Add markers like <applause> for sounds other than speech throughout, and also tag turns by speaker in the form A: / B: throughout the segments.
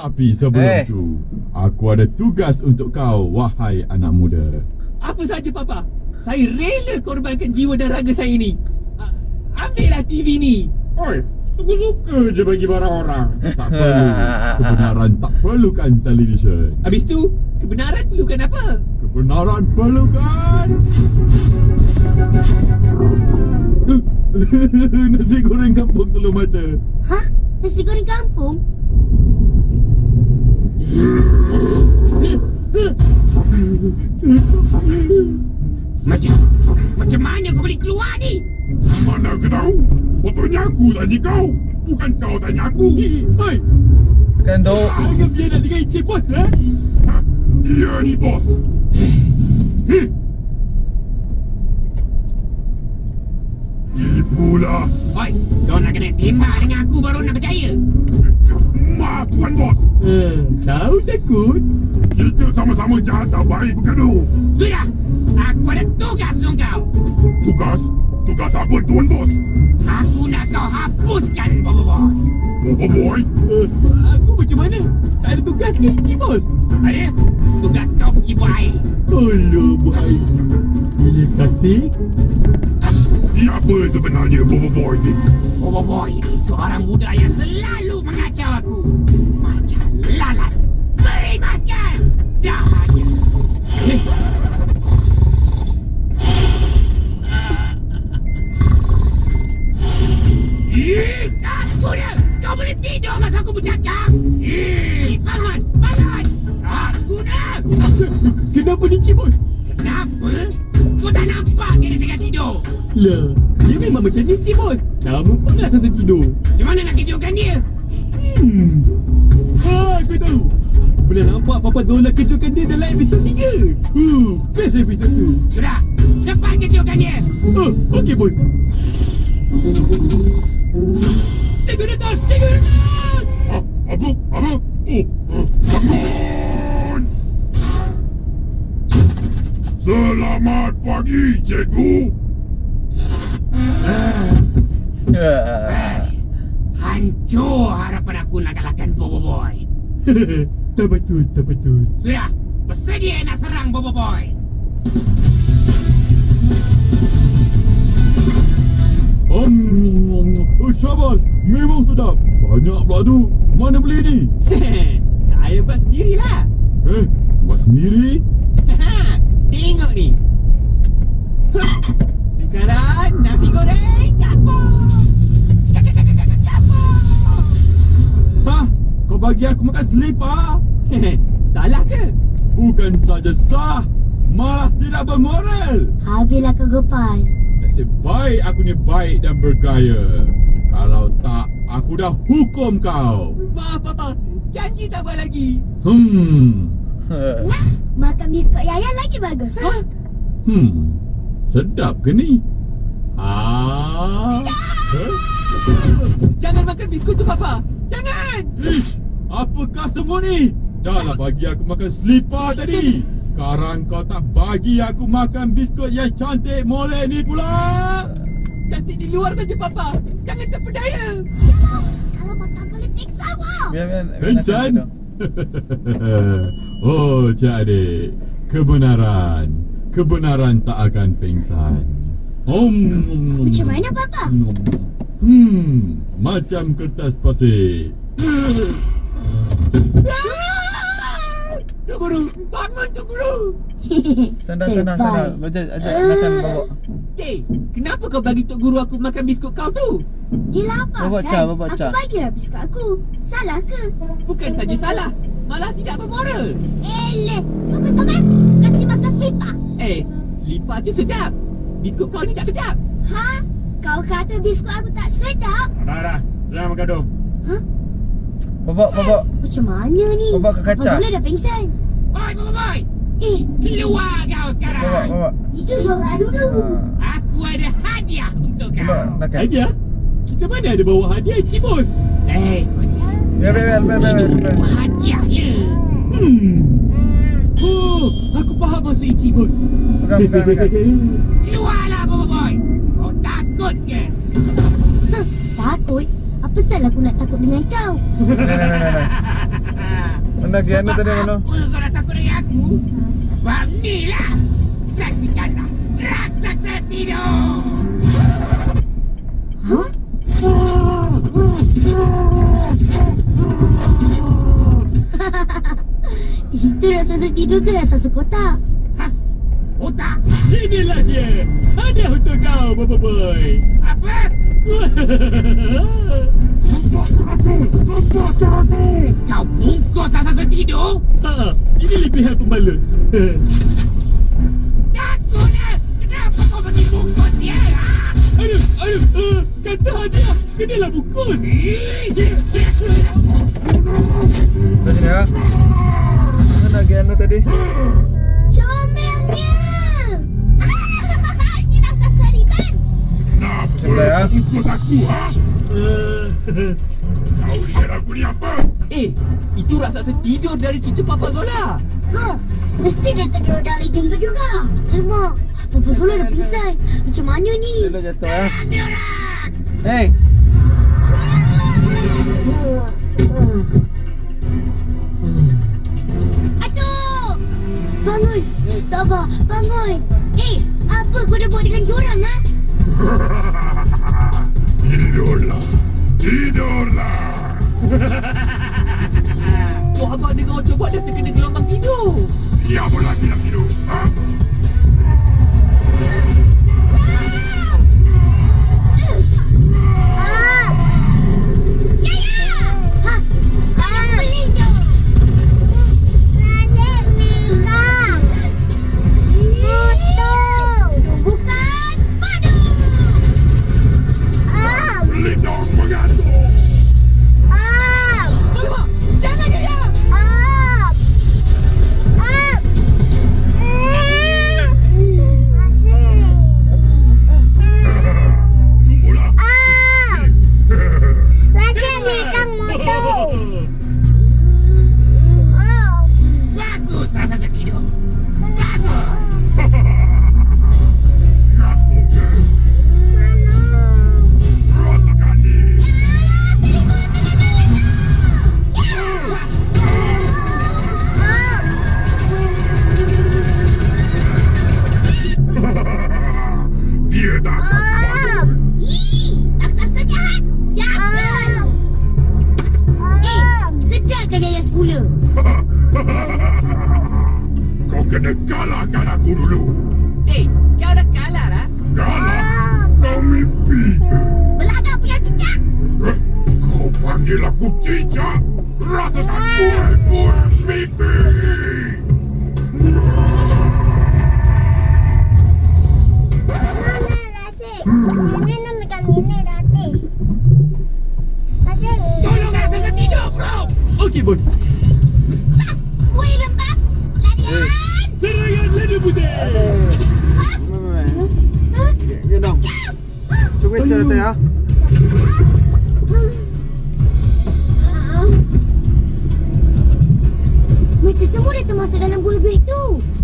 A: Tapi sebelum
B: Eh.
A: tu, aku ada tugas untuk kau, wahai anak muda.
C: Apa saja papa? Saya rela korbankan jiwa dan raga saya ini. A- ambillah TV ni.
D: Oi, suka-suka je bagi barang orang.
A: Tak perlu. Kebenaran tak perlukan televisyen.
C: Habis tu, kebenaran perlukan apa?
A: Kebenaran perlukan. <laughs> Nasi goreng kampung telur mata.
E: Hah? Nasi goreng kampung?
D: Macam macam mana kau boleh keluar ni? Mana aku tahu? Potongnya aku tanya kau. Bukan kau tanya aku.
C: Hei,
B: Kan tu.
C: jangan biar nak dengan Encik Bos lah.
D: Dia ni bos. Tipulah.
F: Oi, kau nak kena tembak dengan aku baru nak percaya.
D: Maaf tuan bos.
C: Uh, kau takut?
D: Kita sama-sama jahat tak baik bergaduh.
F: Sudah, aku ada tugas untuk kau.
D: Tugas? Tugas apa tuan bos?
F: Aku nak kau hapuskan Bobo Boy.
D: Bobo boy.
C: Uh, aku macam mana? Tak ada tugas ke Encik Bos?
F: Ada? Tugas kau pergi buat air.
C: Alah, baik. Bila kasih?
D: Siapa sebenarnya Bobo boy ni?
F: Bobo Boy ini seorang budak yang selalu mengacau aku. Macam lalat. Berimaskan. Dahanya. Ih, aku dia. Kau boleh tidur masa aku bercakap. Ih, bangun, bangun. Aku dah.
C: Kenapa ni Encik Lah, dia memang macam ni Encik Bos. Lama pernah rasa tidur.
F: Macam mana nak kejutkan dia?
C: Hmm. Ah, aku tahu. Pernah nampak Papa Zola kejutkan dia dalam episod 3. Uh, best episod tu.
F: Sudah, cepat kejutkan dia.
C: Oh, okey bos. Cikgu datang! Cikgu datang!
D: Ha, apa? Apa? Oh, uh, bangun! Selamat pagi, cikgu.
F: Eh, Hancur harapan aku nak kalahkan Bobo Boy. <laughs>
C: tak betul, tak betul.
F: Sudah, bersedia nak serang Bobo Boy.
A: Oh, syabas. Memang sedap. Banyak pula tu. Mana beli ni? <laughs>
C: Saya buat sendirilah.
A: Eh, buat sendiri? <laughs>
C: Tengok ni. Sekarang nasi goreng
A: bagi aku makan selipar?
C: Salah ke?
A: Bukan saja sah, malah tidak bermoral.
E: Habislah kau gopal.
A: Nasib baik aku ni baik dan bergaya. Kalau tak, aku dah hukum kau.
C: Maaf Papa. Janji tak buat lagi.
A: Hmm.
E: Nah, makan biskut Yaya lagi bagus.
C: Ha?
A: Hmm. Sedap ke ni? Ah. Eh?
C: Jangan makan biskut tu Papa. Jangan.
A: Ish, apakah semua ni? Dahlah bagi aku makan selipar tadi. Sekarang kau tak bagi aku makan biskut yang cantik molek ni pula.
C: Cantik di luar saja Papa. Jangan terpedaya.
E: Kalau patah boleh piksa kau.
B: Biar biar. biar
A: Vincent. <laughs> oh, cik adik. Kebenaran. Kebenaran tak akan pingsan. Om.
E: Macam mana Papa?
A: Hmm, macam kertas pasir.
C: Ah! Tok Guru, bangun Tok Guru.
B: Senang senang senang. Ajak ajak makan bawa.
C: Eh, kenapa kau bagi Tok Guru aku makan biskut kau tu?
E: Dia lapar
B: Bawa
E: kan?
B: Cha, bawa Cha.
E: Aku bagilah biskut aku. Salah ke?
C: Bukan saja salah, malah tidak bermoral.
E: Eleh, kau bersama? Kasih makan selipar.
C: Eh, selipar tu sedap. Biskut kau ni tak sedap.
E: Ha? Kau kata biskut aku tak sedap?
D: Dah, dah. Jangan bergaduh.
B: Bawa bawa.
E: Macam mana ni?
B: Bawa ke kaca.
E: Abang Zula dah pingsan.
F: Boy, Bobo Boy.
E: Eh,
F: Keluar kau sekarang.
B: Bawa bawa.
E: itu soalan dulu.
B: Ha.
F: Aku ada hadiah untuk kau.
B: Bawa makan.
C: Hadiah? Kita mana ada bawa hadiah Encik Bos?
F: Eh, kau ni.
B: Biar biar biar biar. biar, biar.
F: Hadiah ya.
C: Hmm. Oh, aku faham maksud Encik Bos.
B: Pegang pegang pegang. <laughs>
F: Keluarlah Bobo Boy. Kau takut ke?
E: Hah, takut? Apa salah aku nak takut dengan kau? <laughs>
B: Nah nah nah nah. Mana Giana tadi mana?
F: Apa kau dah takut dengan aku? Bang ni lah. Saksikanlah. Raksasa tidur.
E: Hah? <laughs> Itu raksasa tidur ke raksasa kotak?
F: Hah?
A: Inilah dia. Hadiah untuk kau, Bobo Boy.
F: Apa? <laughs> Kau bungkus raksasa tidur?
A: ha, ini lebihan pembalut. <laughs>
F: Takutlah. Kenapa kau bagi bungkus dia? Ha?
A: aduh, aduh, uh, kata hadiah. Kenalah bungkus.
B: Dah sini ya. Mana Giana tadi?
E: Comelnya! <laughs> Ini raksasa riban!
B: Sebelah ya.
D: Bungkus aku, ha? <laughs> Kau lihat aku ni apa?
C: Eh, itu raksasa tidur dari cerita Papa Zola.
E: Ha, mesti dia tergeruk dari tu juga. Alamak, Papa Zola dah pingsan. Macam mana ni?
B: Dah jatuh ya.
F: Serang dia orang.
B: Hey.
E: Aduh! Bangun! Tabah, bangun! Eh, apa kau dah buat dengan diorang, ha? <laughs>
D: Tidurlah. Tidurlah.
C: Kau <laughs> abang dengar orang coba dah terkena gelombang tidur.
D: Siapa lagi nak tidur? Ha?
F: Bro.
A: Okey, Boy.
E: Woi lembab, larian!
A: Serangan lada putih.
B: Gendong. Cuba cara tu ya.
E: Dalam buih-buih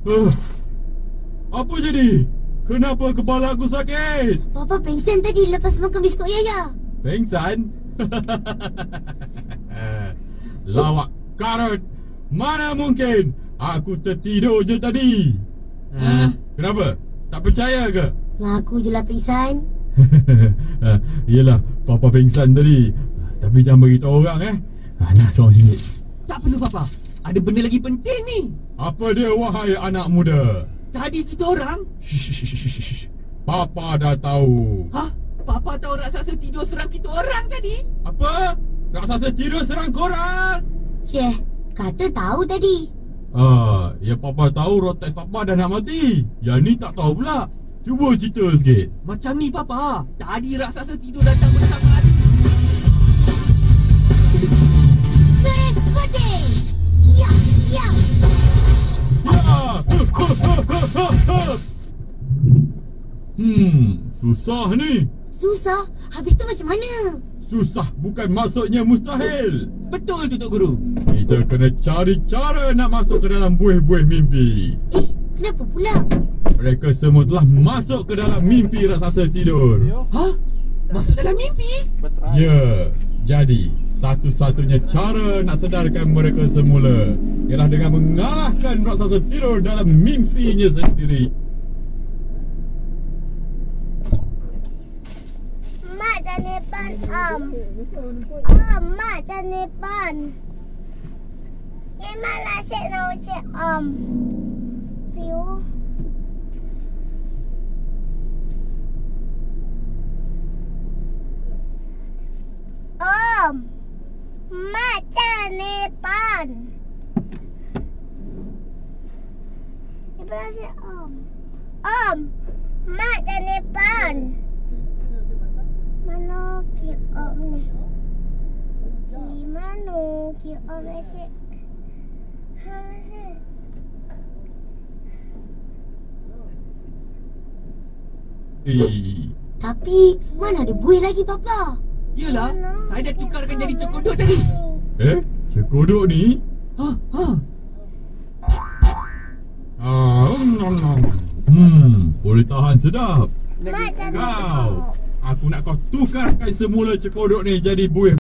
A: Uh, apa jadi? Kenapa kepala aku sakit?
E: Papa pengsan tadi lepas makan biskut Yaya.
A: Pengsan? <laughs> Lawak karut. Mana mungkin? Aku tertidur je tadi.
C: Ah,
A: Kenapa? Tak percaya ke?
E: Ngaku je lah pengsan.
A: Ah, <laughs> Yelah, Papa pengsan tadi. Tapi jangan beritahu orang eh. Ah, Nak seorang singgit.
C: tak perlu papa. Ada benda lagi penting ni.
A: Apa dia wahai anak muda?
C: Tadi kita orang.
A: Shh. Papa dah tahu.
C: Hah? Papa tahu raksasa tidur serang kita orang tadi?
A: Apa? Raksasa tidur serang korang?
E: Ceh, kata tahu tadi.
A: Ah, ya Papa tahu rotex Papa dah nak mati. Yang ni tak tahu pula. Cuba cerita sikit.
C: Macam ni papa. Tadi raksasa tidur datang bersama
A: susah ni.
E: Susah. Habis tu macam mana?
A: Susah bukan maksudnya mustahil.
C: Betul tu Tok Guru.
A: Kita kena cari cara nak masuk ke dalam buih-buih mimpi.
E: Eh, kenapa pula?
A: Mereka semua telah masuk ke dalam mimpi raksasa tidur.
C: Hah? Masuk dalam mimpi?
A: Ya, jadi satu-satunya cara nak sedarkan mereka semula ialah dengan mengalahkan raksasa tidur dalam mimpinya sendiri.
E: Mak dan Nepan Om. Om, Mak dan Nepan. Memanglah saya nak ucap Om. Piu. Om. Mak dan Nepan. Memanglah saya Om. Om. Mak dan Nepan. Mana ki om ni? Di mana ki om asyik? Ha asyik. Tapi mana ada buih lagi papa?
C: Yelah, saya dah tukarkan jadi cekodok tadi.
A: eh, cekodok ni?
C: Ha, ha.
A: Ah, mm, mm. hmm, boleh tahan sedap.
E: Mak
A: Kau, aku nak kau tukarkan semula cekodok ni jadi buih